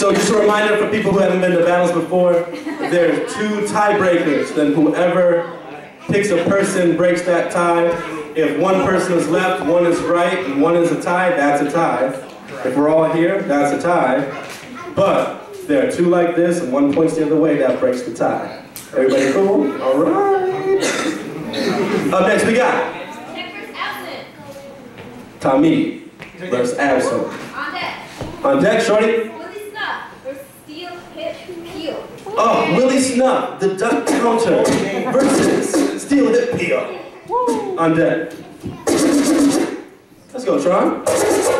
So just a reminder for people who haven't been to battles before, there are two tiebreakers. Then whoever picks a person breaks that tie. If one person is left, one is right, and one is a tie, that's a tie. If we're all here, that's a tie. But if there are two like this and one points the other way, that breaks the tie. Everybody cool? All right. Up next, we got Tommy versus Absynthe. On deck. On deck, shorty. Willie Snuff versus Steel Hip Peel. Oh, Willie Snuff, the duck counter versus Steel Hip Peel. On deck. Let's go, Tron.